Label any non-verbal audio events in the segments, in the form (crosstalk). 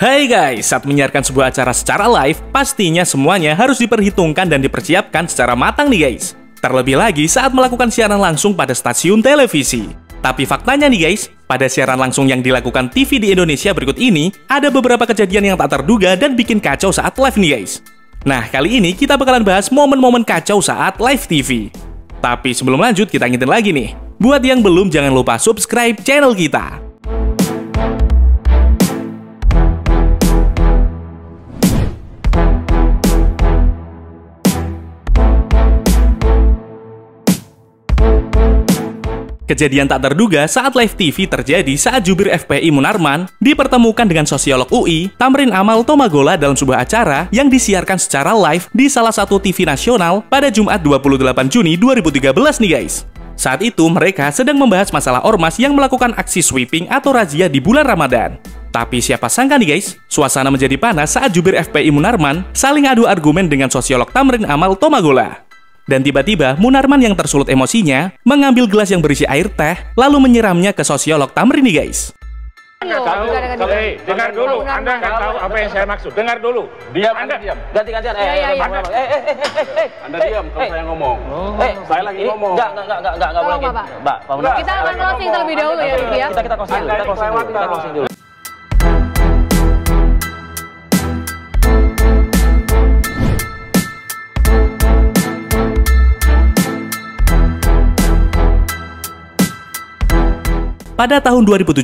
Hai guys, saat menyiarkan sebuah acara secara live, pastinya semuanya harus diperhitungkan dan dipersiapkan secara matang nih guys. Terlebih lagi saat melakukan siaran langsung pada stasiun televisi. Tapi faktanya nih guys, pada siaran langsung yang dilakukan TV di Indonesia berikut ini, ada beberapa kejadian yang tak terduga dan bikin kacau saat live nih guys. Nah, kali ini kita bakalan bahas momen-momen kacau saat live TV. Tapi sebelum lanjut, kita ngintin lagi nih. Buat yang belum, jangan lupa subscribe channel kita. Kejadian tak terduga saat live TV terjadi saat jubir FPI Munarman dipertemukan dengan sosiolog UI Tamrin Amal Tomagola dalam sebuah acara yang disiarkan secara live di salah satu TV nasional pada Jumat 28 Juni 2013 nih guys. Saat itu mereka sedang membahas masalah ormas yang melakukan aksi sweeping atau razia di bulan Ramadan. Tapi siapa sangka nih guys, suasana menjadi panas saat jubir FPI Munarman saling adu argumen dengan sosiolog Tamrin Amal Tomagola. Dan tiba-tiba Munarman yang tersulut emosinya mengambil gelas yang berisi air teh lalu menyiramnya ke sosiolog Tamrin nih guys. Kalau eh, dengar dulu. Anda nggak tahu apa yang saya maksud. Dengar dulu. Diam, Anda Anda diam. Ganti-gantian. Eh, Iya, iya, eh, iya. eh, eh, eh, eh, eh. Anda diam kalau eh. saya ngomong. Eh, Saya lagi ngomong. Enggak, enggak, enggak, enggak, enggak, boleh gitu. Mbak, Pak. Kita akan closing terlebih dahulu ya, Riki ya. Kita kita closing dulu, kita closing dulu, Pada tahun 2017,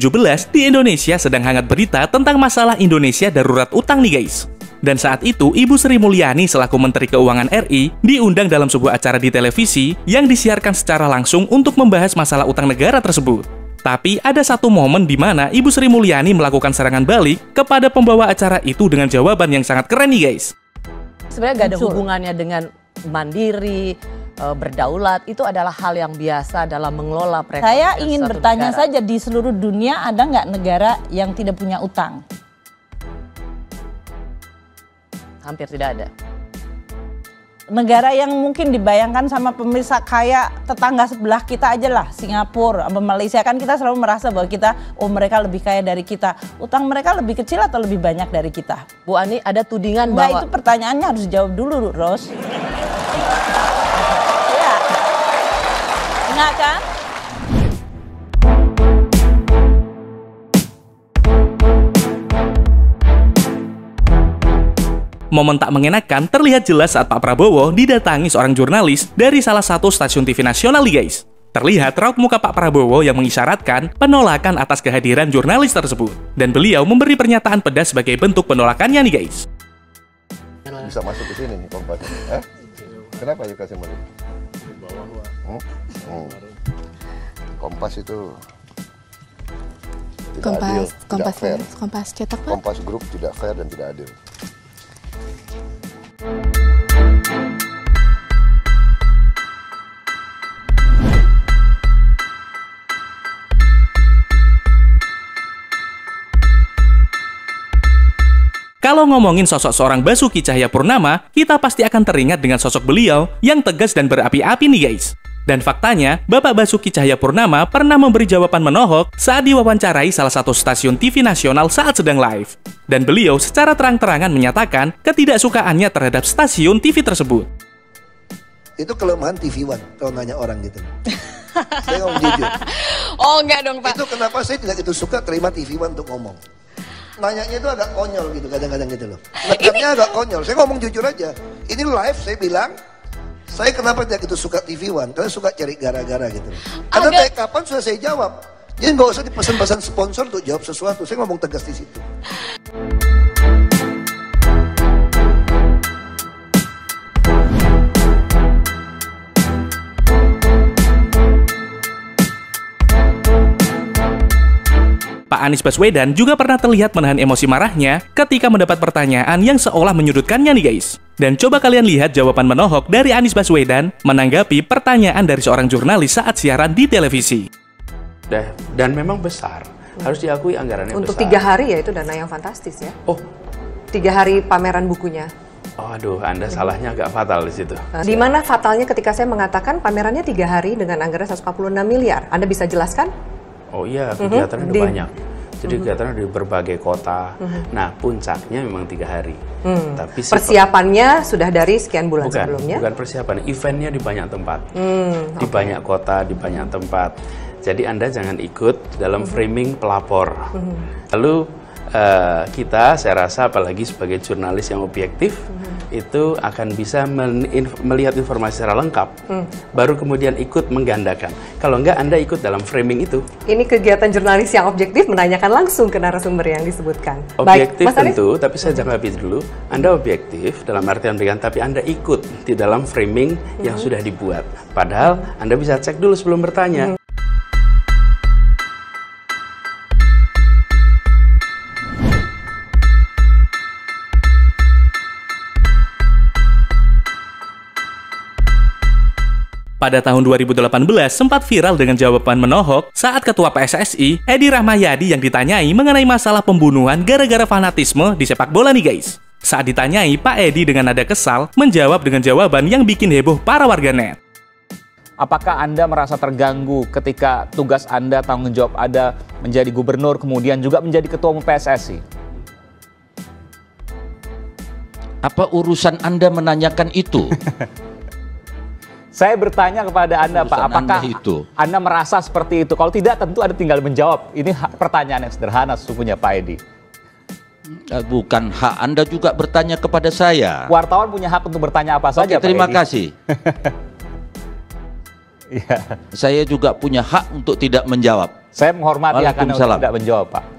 di Indonesia sedang hangat berita tentang masalah Indonesia darurat utang nih guys. Dan saat itu, Ibu Sri Mulyani selaku Menteri Keuangan RI diundang dalam sebuah acara di televisi yang disiarkan secara langsung untuk membahas masalah utang negara tersebut. Tapi ada satu momen di mana Ibu Sri Mulyani melakukan serangan balik kepada pembawa acara itu dengan jawaban yang sangat keren nih guys. sebenarnya gak ada hubungannya dengan mandiri, eh, berdaulat. Itu adalah hal yang biasa dalam mengelola perekonomian Saya ingin bertanya negara. saja di seluruh dunia ada nggak negara yang tidak punya utang? Hampir tidak ada. Negara yang mungkin dibayangkan sama pemirsa kayak tetangga sebelah kita aja lah, Singapura, Malaysia kan kita selalu merasa bahwa kita, oh mereka lebih kaya dari kita. Utang mereka lebih kecil atau lebih banyak dari kita? Bu Ani ada tudingan Enggak, bahwa itu pertanyaannya harus dijawab dulu, Ros. Kan? Momen tak mengenakan terlihat jelas saat Pak Prabowo didatangi seorang jurnalis dari salah satu stasiun TV nasional nih guys. Terlihat raut muka Pak Prabowo yang mengisyaratkan penolakan atas kehadiran jurnalis tersebut. Dan beliau memberi pernyataan pedas sebagai bentuk penolakannya nih guys. bisa masuk ke sini nih kompas. Eh? Kenapa you kasih mulut? Hmm? Hmm. Kompas itu tidak adil, Kompas, tidak Kompas, fair. Kompas cetak pak. Kompas Group tidak fair dan tidak adil. Kalau ngomongin sosok seorang Basuki Cahayapurnama, kita pasti akan teringat dengan sosok beliau yang tegas dan berapi-api nih guys. Dan faktanya, Bapak Basuki Cahayapurnama pernah memberi jawaban menohok saat diwawancarai salah satu stasiun TV nasional saat sedang live. Dan beliau secara terang-terangan menyatakan ketidaksukaannya terhadap stasiun TV tersebut. Itu kelemahan TV One kalau nanya orang gitu. saya ngomong jujur. (laughs) Oh enggak dong pak. Itu kenapa saya tidak itu suka terima TV One untuk ngomong. Nanyanya itu agak konyol gitu kadang-kadang gitu loh. Nekannya agak konyol. Saya ngomong jujur aja. Ini live saya bilang. Saya kenapa tidak itu suka TV One? Karena suka cari gara-gara gitu. loh. Karena Agak- dari kapan sudah saya jawab. Jadi nggak usah dipesan-pesan sponsor untuk jawab sesuatu. Saya ngomong tegas di situ. Pak Anies Baswedan juga pernah terlihat menahan emosi marahnya ketika mendapat pertanyaan yang seolah menyudutkannya nih guys. Dan coba kalian lihat jawaban menohok dari Anies Baswedan menanggapi pertanyaan dari seorang jurnalis saat siaran di televisi. Dan memang besar. Harus diakui anggarannya Untuk besar. tiga hari ya itu dana yang fantastis ya. Oh, Tiga hari pameran bukunya. oh, aduh, Anda salahnya agak fatal di situ. Nah, di mana fatalnya ketika saya mengatakan pamerannya tiga hari dengan anggaran 146 miliar. Anda bisa jelaskan? Oh iya, Mhm. kegiatannya udah Di- banyak. Jadi kegiatan di berbagai kota. Mhm. Nah, puncaknya memang tiga hari. Hmm. Tapi Persiapannya sudah dari sekian bulan bukan, sebelumnya. bukan persiapan, eventnya di banyak tempat, Hmm, di banyak kota, di banyak tempat. Jadi anda jangan ikut dalam framing pelapor. Mhm. Lalu eh, kita, saya rasa apalagi sebagai jurnalis yang objektif, itu akan bisa melihat informasi secara lengkap, Hmm. baru kemudian ikut menggandakan. Kalau enggak, anda ikut dalam framing itu. Ini kegiatan jurnalis yang objektif menanyakan langsung ke narasumber yang disebutkan. Objektif Mas Arif? tentu, tapi saya jangkapi dulu. Anda objektif dalam artian berikan, tapi Anda ikut di dalam framing yang Mhm. sudah dibuat. Padahal Anda bisa cek dulu sebelum bertanya. Pada tahun 2018 sempat viral dengan jawaban menohok saat Ketua PSSI, Edi Rahmayadi yang ditanyai mengenai masalah pembunuhan gara-gara fanatisme di sepak bola nih guys. Saat ditanyai, Pak Edi dengan nada kesal menjawab dengan jawaban yang bikin heboh para warganet. Apakah Anda merasa terganggu ketika tugas Anda, tanggung jawab Anda menjadi gubernur, kemudian juga menjadi ketua umum PSSI? Apa urusan Anda menanyakan itu? (laughs) Saya bertanya kepada Anda, Pak, apakah Anda itu. Anda merasa seperti itu? Kalau tidak, tentu Anda tinggal menjawab. Ini pertanyaan yang sederhana sesungguhnya, Pak Edi. Eh, Bukan hak Anda juga bertanya kepada saya. Wartawan punya hak untuk bertanya apa saja, Oke, Pak terima Edi. kasih. (laughs) Iya. Saya juga punya hak untuk tidak menjawab. Saya menghormati hak Anda untuk tidak menjawab, Pak.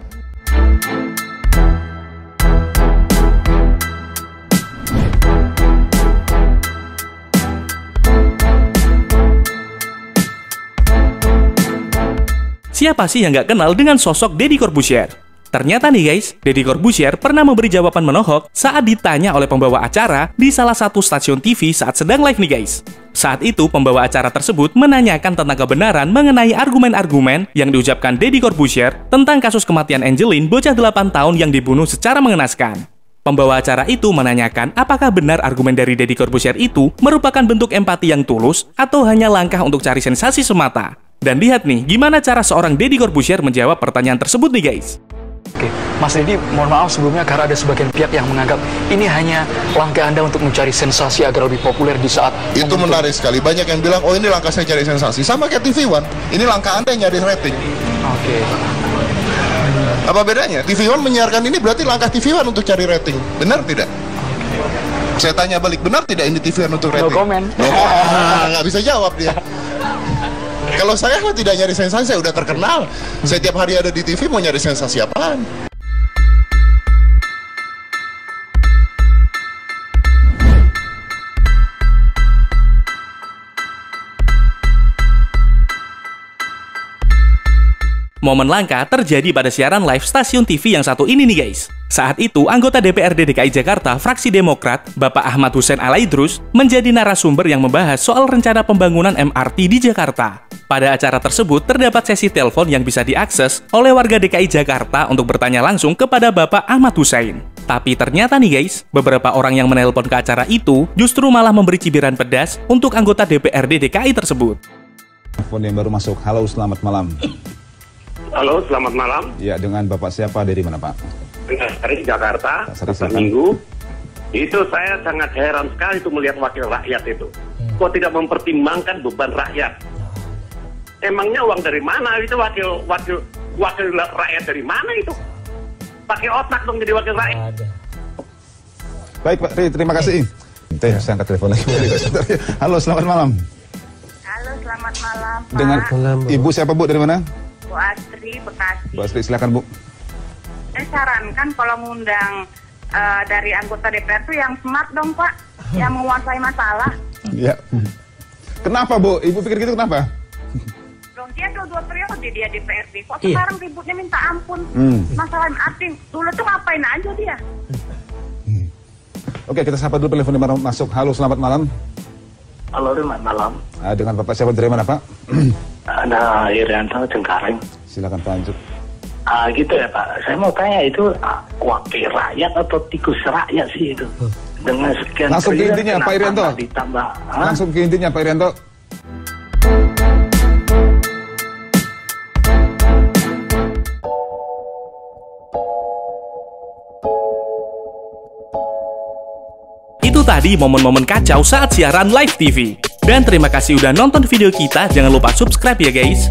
Siapa sih yang nggak kenal dengan sosok Deddy Corbuzier? Ternyata nih guys, Deddy Corbuzier pernah memberi jawaban menohok saat ditanya oleh pembawa acara di salah satu stasiun TV saat sedang live nih guys. Saat itu, pembawa acara tersebut menanyakan tentang kebenaran mengenai argumen-argumen yang diucapkan Deddy Corbuzier tentang kasus kematian Angelin, bocah 8 tahun yang dibunuh secara mengenaskan. Pembawa acara itu menanyakan apakah benar argumen dari Deddy Corbuzier itu merupakan bentuk empati yang tulus atau hanya langkah untuk cari sensasi semata. Dan lihat nih, gimana cara seorang Deddy Corbuzier menjawab pertanyaan tersebut nih guys. Oke, Mas Deddy, mohon maaf sebelumnya karena ada sebagian pihak yang menganggap ini hanya langkah Anda untuk mencari sensasi agar lebih populer di saat Itu menarik sekali. Banyak yang bilang, oh ini langkah saya cari sensasi. Sama kayak TV One. Ini langkah Anda yang nyari rating. Oke. Apa bedanya? TV One menyiarkan ini berarti langkah TV One untuk cari rating. Benar tidak? Saya tanya balik, benar tidak ini TV One untuk rating? No comment. No comment. (laughs) Nggak bisa jawab dia. Kalau saya mah tidak nyari sensasi, saya udah terkenal. Saya tiap hari ada di TV mau nyari sensasi apaan? Momen langka terjadi pada siaran live stasiun TV yang satu ini nih guys. Saat itu, anggota DPRD DKI Jakarta, fraksi Demokrat, Bapak Ahmad Hussein Alaidrus, menjadi narasumber yang membahas soal rencana pembangunan MRT di Jakarta. Pada acara tersebut, terdapat sesi telepon yang bisa diakses oleh warga DKI Jakarta untuk bertanya langsung kepada Bapak Ahmad Hussein. Tapi ternyata nih guys, beberapa orang yang menelpon ke acara itu justru malah memberi cibiran pedas untuk anggota DPRD DKI tersebut. Telepon yang baru masuk. Halo, selamat malam. Halo, selamat malam. Ya, dengan Bapak siapa dari mana, Pak? Dari Jakarta, silakan. Minggu. Itu saya sangat heran sekali itu melihat wakil rakyat itu. Kok tidak mempertimbangkan beban rakyat? Emangnya uang dari mana itu wakil wakil wakil rakyat dari mana itu? Pakai otak dong jadi wakil rakyat. Baik, Pak Ri, terima kasih. Teh, saya angkat telepon lagi. Halo, selamat malam. Halo, selamat malam, Pak. Dengan Ibu siapa, Bu? Dari mana? Bu Astri, Bekasi. Bu Asri, silakan, Bu. Saya sarankan kalau ngundang eh, dari anggota DPR tuh yang smart dong, Pak. Yang menguasai masalah. Ya. Kenapa, Bu? Ibu pikir gitu kenapa? Dia dua dua periode dia DPRD. Kok Iya. sekarang ributnya minta ampun? Hmm. Masalah MRT. Dulu tuh ngapain aja dia? Oke, kita sapa dulu telepon yang baru masuk. Halo, selamat malam. Halo, selamat malam. Ah, dengan Bapak siapa dari mana, Pak? (clears throat) Ada Irianto Cengkareng. Silakan Pak Anjuk. Ah, gitu ya Pak. Saya mau tanya itu ah, wakil rakyat atau tikus rakyat sih itu? Dengan sekian Langsung ke intinya, Pak Irianto. Ditambah. Langsung ke intinya, Pak Irianto. Tadi momen-momen kacau saat siaran live TV. Dan terima kasih udah nonton video kita, jangan lupa subscribe ya guys.